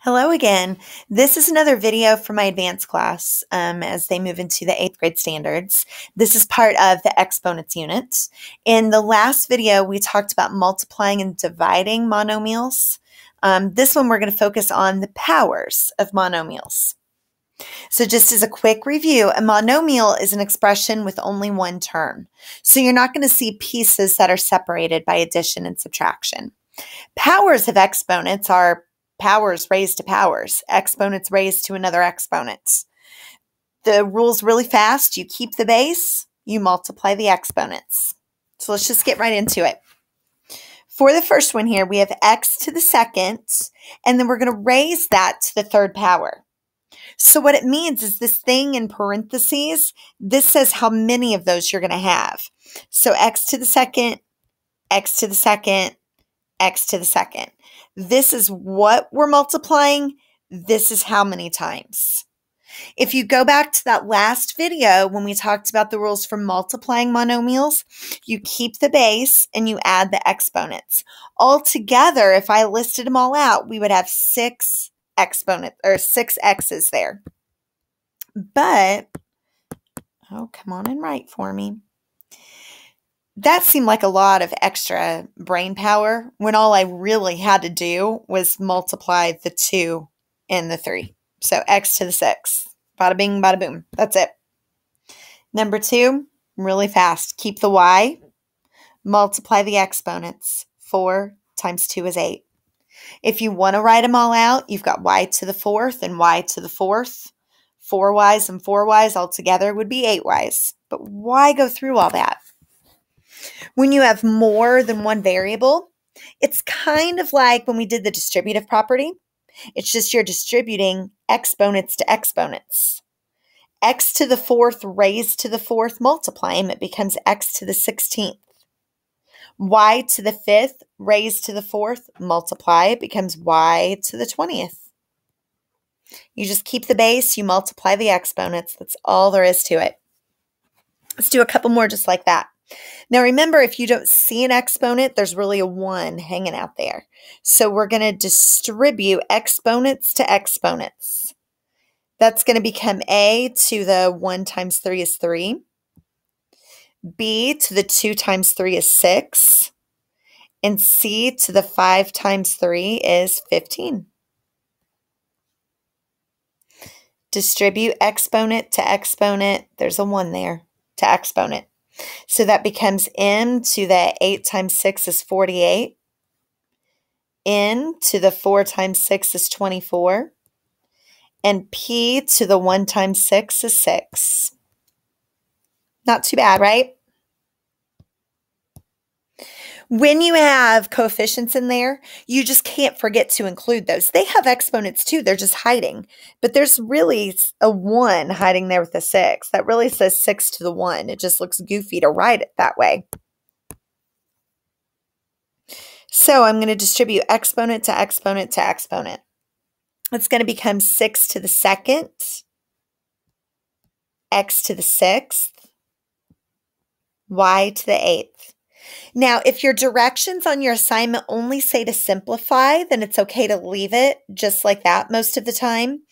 Hello again. This is another video for my advanced class um, as they move into the eighth grade standards. This is part of the exponents unit. In the last video, we talked about multiplying and dividing monomials. Um, this one, we're going to focus on the powers of monomials. So just as a quick review, a monomial is an expression with only one term. So you're not going to see pieces that are separated by addition and subtraction. Powers of exponents are powers raised to powers, exponents raised to another exponent. The rule's really fast. You keep the base, you multiply the exponents. So let's just get right into it. For the first one here, we have x to the second, and then we're going to raise that to the third power. So what it means is this thing in parentheses, this says how many of those you're going to have. So x to the second, x to the second, x to the second. This is what we're multiplying. This is how many times. If you go back to that last video when we talked about the rules for multiplying monomials, you keep the base and you add the exponents. Altogether, if I listed them all out, we would have six exponents or six x's there. But, oh, come on and write for me that seemed like a lot of extra brain power when all I really had to do was multiply the two and the three. So x to the six. Bada bing, bada boom. That's it. Number two, really fast. Keep the y, multiply the exponents. Four times two is eight. If you want to write them all out, you've got y to the fourth and y to the fourth. Four y's and four y's altogether would be eight y's. But why go through all that? When you have more than one variable, it's kind of like when we did the distributive property. It's just you're distributing exponents to exponents. x to the fourth raised to the fourth, multiplying, it becomes x to the 16th. y to the fifth raised to the fourth, multiply, it becomes y to the 20th. You just keep the base, you multiply the exponents. That's all there is to it. Let's do a couple more just like that. Now remember, if you don't see an exponent, there's really a 1 hanging out there. So we're going to distribute exponents to exponents. That's going to become a to the 1 times 3 is 3. b to the 2 times 3 is 6. And c to the 5 times 3 is 15. Distribute exponent to exponent. There's a 1 there to exponent. So that becomes m to the 8 times 6 is 48. n to the 4 times 6 is 24. And p to the 1 times 6 is 6. Not too bad, right? When you have coefficients in there, you just can't forget to include those. They have exponents too, they're just hiding. But there's really a 1 hiding there with a 6. That really says 6 to the 1. It just looks goofy to write it that way. So I'm going to distribute exponent to exponent to exponent. It's going to become 6 to the second, x to the sixth, y to the eighth. Now, if your directions on your assignment only say to simplify, then it's okay to leave it just like that most of the time.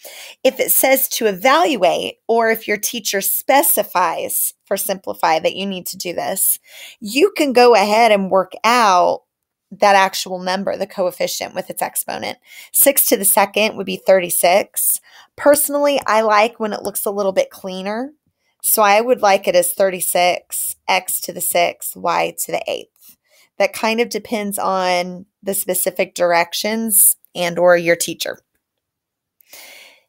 If it says to evaluate, or if your teacher specifies for simplify that you need to do this, you can go ahead and work out that actual number, the coefficient with its exponent. 6 to the second would be 36. Personally, I like when it looks a little bit cleaner so I would like it as 36, x to the 6, y to the 8th. That kind of depends on the specific directions and or your teacher.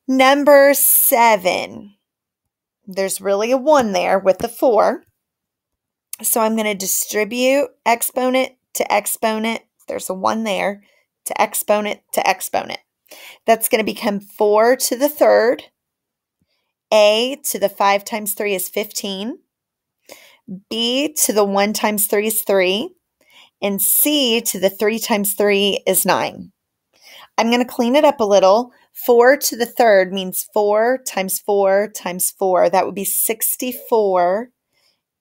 Number 7. There's really a 1 there with the 4. So I'm going to distribute exponent to exponent. There's a 1 there to exponent to exponent. That's going to become 4 to the third a to the 5 times 3 is 15. B to the 1 times 3 is 3. And C to the 3 times 3 is 9. I'm going to clean it up a little. 4 to the third means 4 times 4 times 4. That would be 64.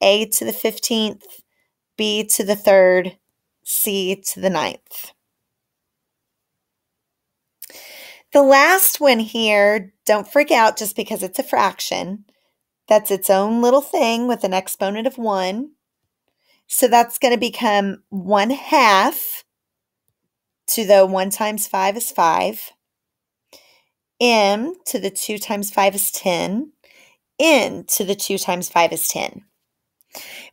A to the 15th, B to the third, C to the ninth. The last one here, don't freak out just because it's a fraction. That's its own little thing with an exponent of 1. So that's going to become 1 half to the 1 times 5 is 5. m to the 2 times 5 is 10. n to the 2 times 5 is 10.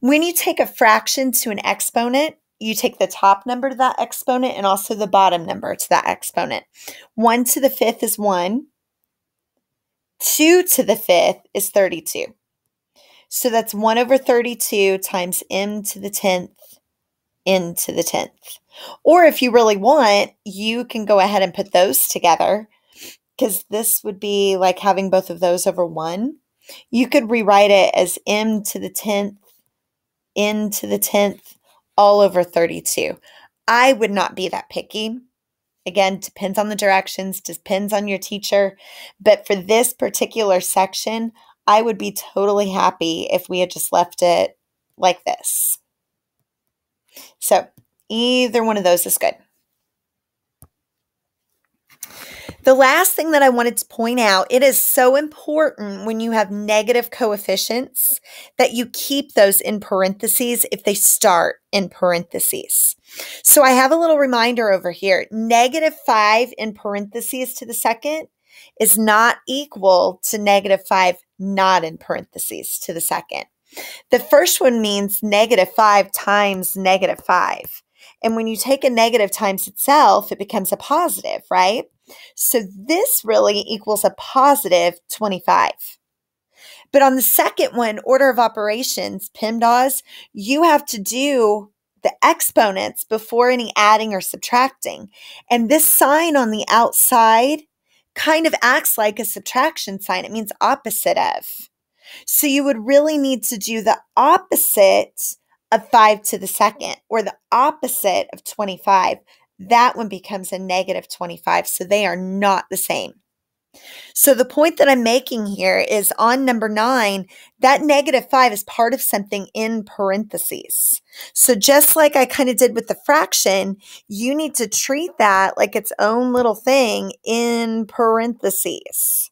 When you take a fraction to an exponent, you take the top number to that exponent and also the bottom number to that exponent. 1 to the fifth is 1. 2 to the fifth is 32. So that's 1 over 32 times m to the 10th n to the 10th. Or if you really want, you can go ahead and put those together because this would be like having both of those over 1. You could rewrite it as m to the 10th n to the 10th all over 32. I would not be that picky. Again, depends on the directions, depends on your teacher. But for this particular section, I would be totally happy if we had just left it like this. So either one of those is good. The last thing that I wanted to point out, it is so important when you have negative coefficients that you keep those in parentheses if they start in parentheses. So I have a little reminder over here. Negative 5 in parentheses to the second is not equal to negative 5 not in parentheses to the second. The first one means negative 5 times negative 5. And when you take a negative times itself, it becomes a positive, right? So this really equals a positive 25. But on the second one, order of operations, PEMDAS, you have to do the exponents before any adding or subtracting. And this sign on the outside kind of acts like a subtraction sign. It means opposite of. So you would really need to do the opposite of 5 to the second or the opposite of 25 that one becomes a negative 25. So they are not the same. So the point that I'm making here is on number nine, that negative five is part of something in parentheses. So just like I kind of did with the fraction, you need to treat that like its own little thing in parentheses.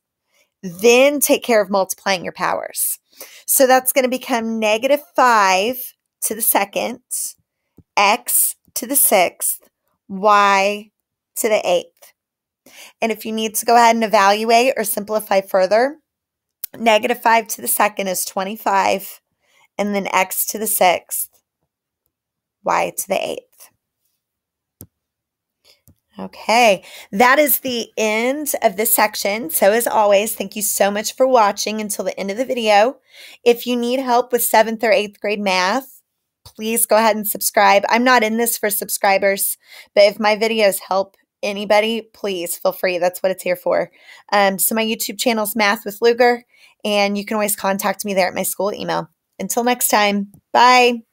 Then take care of multiplying your powers. So that's going to become negative five to the second, x to the sixth, y to the eighth. And if you need to go ahead and evaluate or simplify further, negative 5 to the second is 25, and then x to the sixth, y to the eighth. Okay, that is the end of this section. So as always, thank you so much for watching until the end of the video. If you need help with 7th or 8th grade math, please go ahead and subscribe. I'm not in this for subscribers, but if my videos help anybody, please feel free. That's what it's here for. Um, so my YouTube channel is Math with Lugar, and you can always contact me there at my school email. Until next time, bye.